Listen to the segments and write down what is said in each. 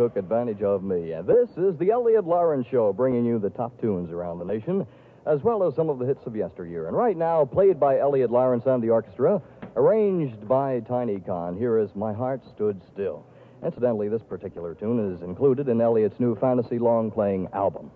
took advantage of me. And this is the Elliot Lawrence Show, bringing you the top tunes around the nation, as well as some of the hits of yesteryear. And right now, played by Elliot Lawrence and the orchestra, arranged by Tiny Kahn, here is My Heart Stood Still. Incidentally, this particular tune is included in Elliot's new fantasy long playing album.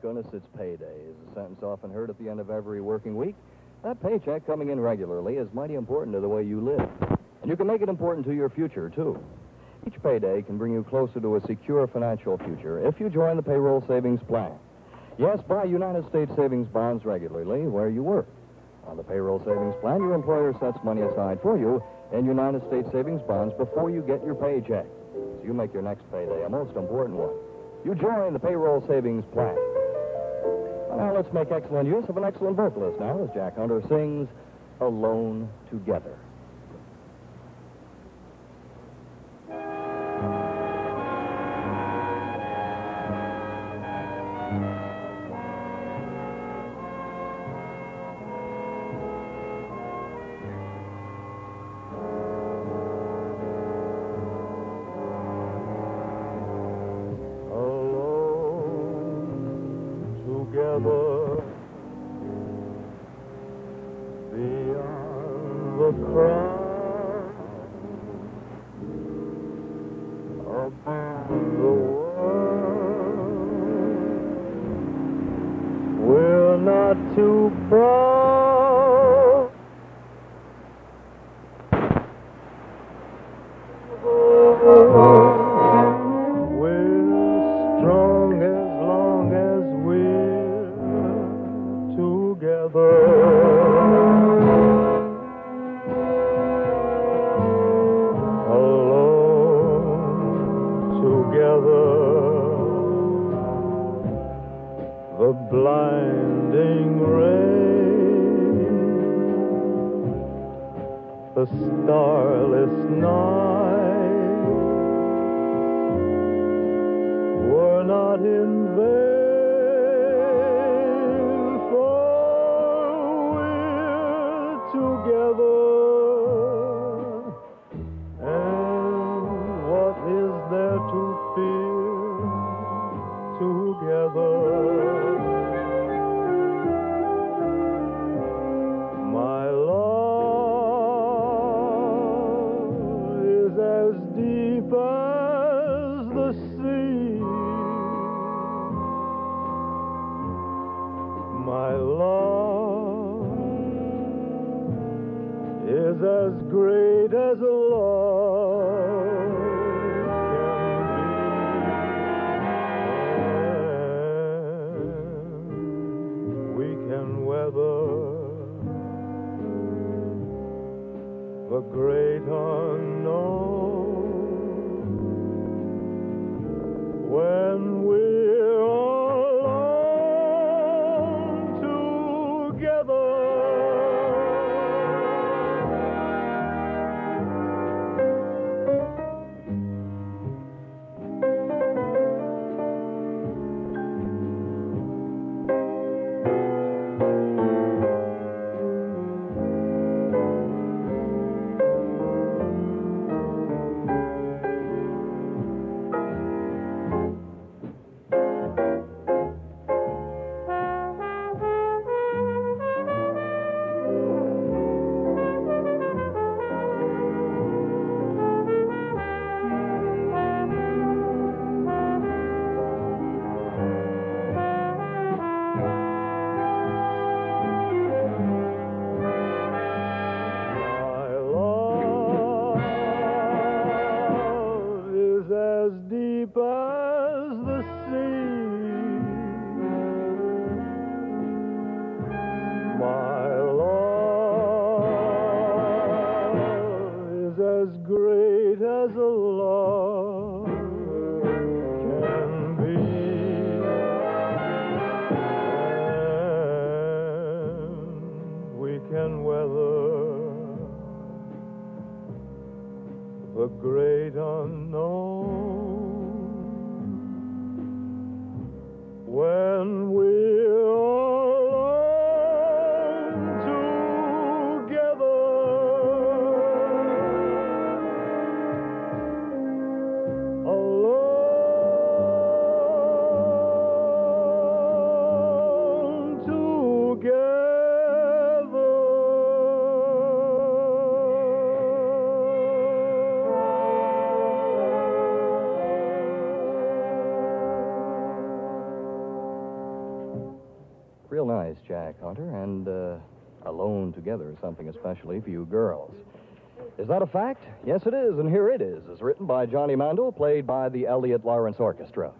Thank goodness it's payday, is a sentence often heard at the end of every working week. That paycheck coming in regularly is mighty important to the way you live. And you can make it important to your future, too. Each payday can bring you closer to a secure financial future if you join the payroll savings plan. Yes, buy United States savings bonds regularly where you work. On the payroll savings plan, your employer sets money aside for you in United States savings bonds before you get your paycheck. So you make your next payday a most important one. You join the payroll savings plan. Now let's make excellent use of an excellent vocalist now as Jack Hunter sings Alone Together. together not too proud. the great unknown. When we the great unknown. When we Together together, something especially for you girls. Is that a fact? Yes, it is, and here it is. It's written by Johnny Mandel, played by the Elliot Lawrence Orchestra.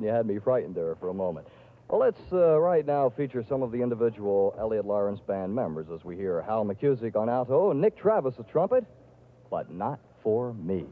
And you had me frightened there for a moment. Well, let's uh, right now feature some of the individual Elliot Lawrence Band members as we hear Hal McCusick on alto and Nick Travis at trumpet, but not for me.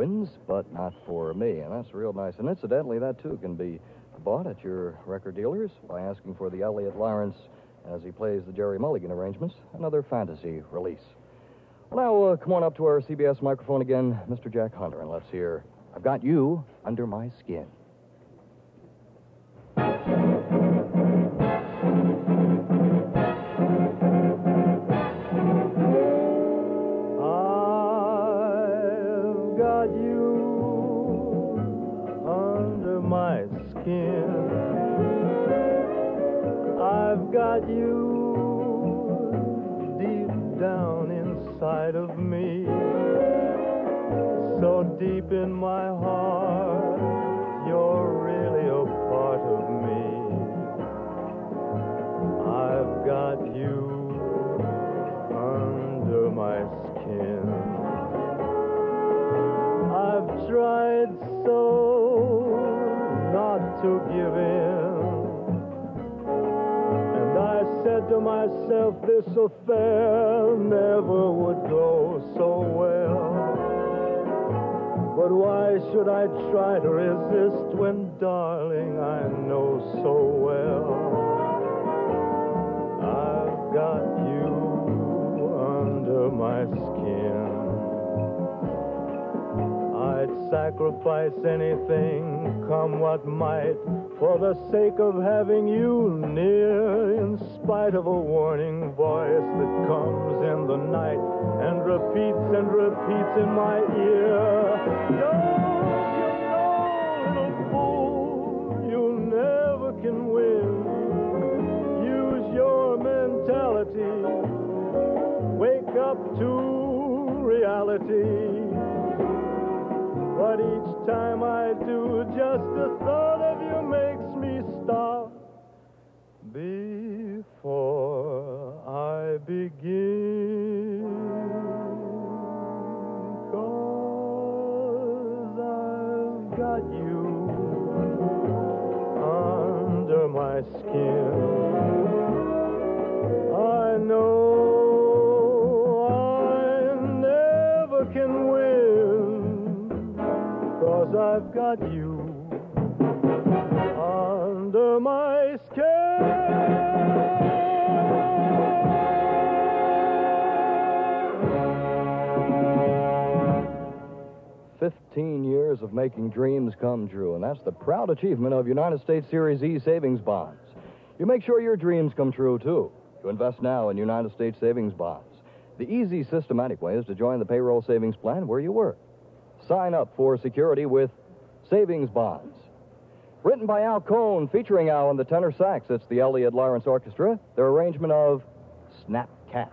Gershwin's, but not for me. And that's real nice. And incidentally, that too can be bought at your record dealers by asking for the Elliot Lawrence as he plays the Gerry Mulligan arrangements, another fantasy release. Well, now, uh, come on up to our CBS microphone again, Mr. Jack Hunter, and let's hear I've Got You Under My Skin. I've got you deep down inside of me. So deep in my heart, you're really a part of me. I've got you under my skin. I've tried so to myself, this affair never would go so well. But why should I try to resist when, darling, I know so well I've got you under my skin? I'd sacrifice anything, come what might, for the sake of having you near, in spite of a warning voice that comes in the night and repeats and repeats in my ear. Don't you know, little fool, you never can win. Use your mentality. Wake up to reality. But each time I do, just the thought of you makes me stop before I begin. Cause I've got you under my skin. I know I never can win. Cause I've got you my. Fifteen years of making dreams come true, and that's the proud achievement of United States Series E savings bonds. You make sure your dreams come true, too. You invest now in United States savings bonds. The easy, systematic way is to join the payroll savings plan where you work. Sign up for security with savings bonds. Written by Al Cohn, featuring Al on the tenor sax. It's the Elliot Lawrence Orchestra, their arrangement of Snap Cat.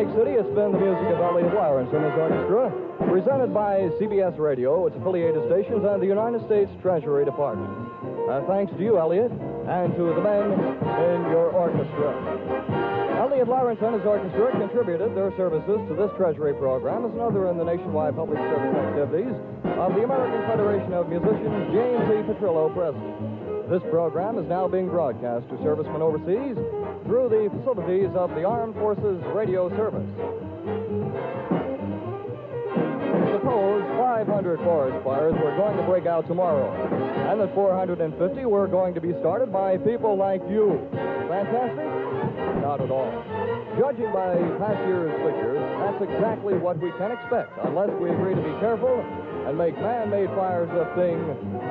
Atlantic City, it's been the music of Elliot Lawrence and his orchestra, presented by CBS Radio, its affiliated stations, and the United States Treasury Department. Uh, thanks to you, Elliot, and to the men in your orchestra. Elliot Lawrence and his orchestra contributed their services to this Treasury program as another in the nationwide public service activities of the American Federation of Musicians, James E. Petrillo, President. This program is now being broadcast to servicemen overseas through the facilities of the Armed Forces Radio Service. Suppose 500 forest fires were going to break out tomorrow, and that 450 were going to be started by people like you. Fantastic? Not at all. Judging by past year's figures, that's exactly what we can expect, unless we agree to be careful and make man-made fires a thing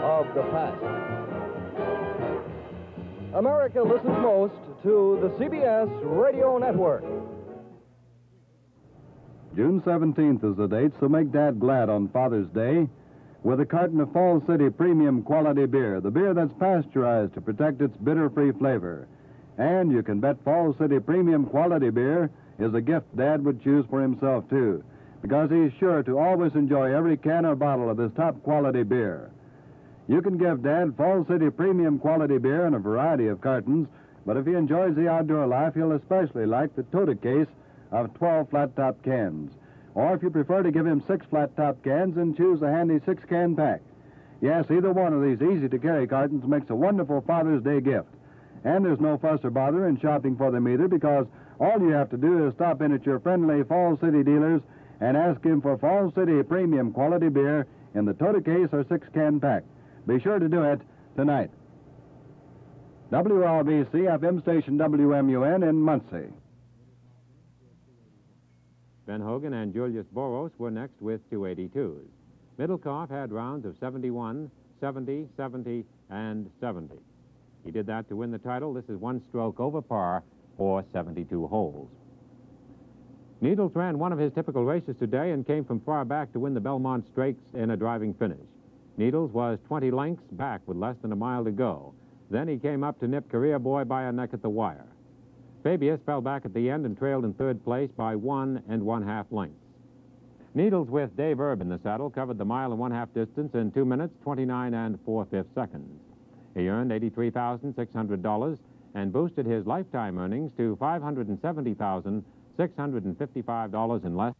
of the past. America listens most to the CBS Radio Network. June 17th is the date, so make Dad glad on Father's Day with a carton of Falls City Premium Quality Beer, the beer that's pasteurized to protect its bitter free flavor. And you can bet Falls City Premium Quality Beer is a gift Dad would choose for himself, too, because he's sure to always enjoy every can or bottle of this top quality beer. You can give Dad Falls City Premium Quality Beer in a variety of cartons, but if he enjoys the outdoor life, he'll especially like the Tota case of 12 flat top cans. Or if you prefer to give him six flat top cans, then choose a handy six can pack. Yes, either one of these easy to carry cartons makes a wonderful Father's Day gift. And there's no fuss or bother in shopping for them either because all you have to do is stop in at your friendly Falls City dealers and ask him for Falls City Premium Quality Beer in the Tota case or six can pack. Be sure to do it tonight. WLBC FM station WMUN in Muncie. Ben Hogan and Julius Boros were next with 282s. Middlecoff had rounds of 71, 70, 70, and 70. He did that to win the title. This is one stroke over par for 72 holes. Needles ran one of his typical races today and came from far back to win the Belmont Stakes in a driving finish. Needles was 20 lengths back with less than a mile to go. Then he came up to nip Career Boy by a neck at the wire. Fabius fell back at the end and trailed in third place by one and one-half lengths. Needles with Dave Erb in the saddle covered the mile and one-half distance in 2 minutes, 29 and 4-fifths seconds. He earned $83,600 and boosted his lifetime earnings to $570,655 in less